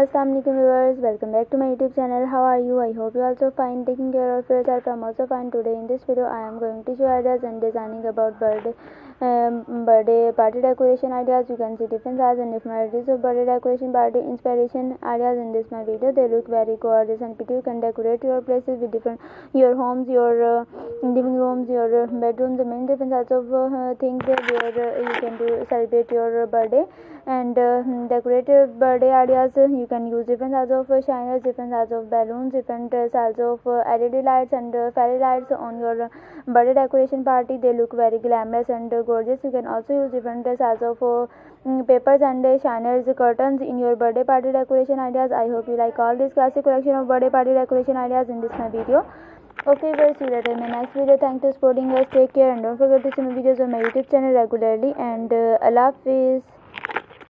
Assalamu alaikum viewers. Welcome back to my youtube channel. How are you? I hope you also fine. Taking care of yourself i'm also fine. Today in this video i am going to show ideas and designing about birthday um, birthday party decoration ideas. You can see different sizes and different varieties of birthday decoration party inspiration ideas. In this my video they look very gorgeous and pretty you can decorate your places with different your homes your uh, living your bedrooms and many different types of uh, things where uh, you can do celebrate your birthday. And uh, decorative birthday ideas you can use different sizes of uh, shiners different sizes of balloons different sizes of led lights and fairy lights on your birthday decoration party. They look very glamorous and gorgeous. You can also use different sizes of mm, papers and shiners curtains in your birthday party decoration ideas. I hope you like all this classic collection of birthday party decoration ideas in this my video okay guys see you later. In my next video thanks for supporting us. Take care and don't forget to see my videos on my youtube channel regularly. And uh, allah hafiz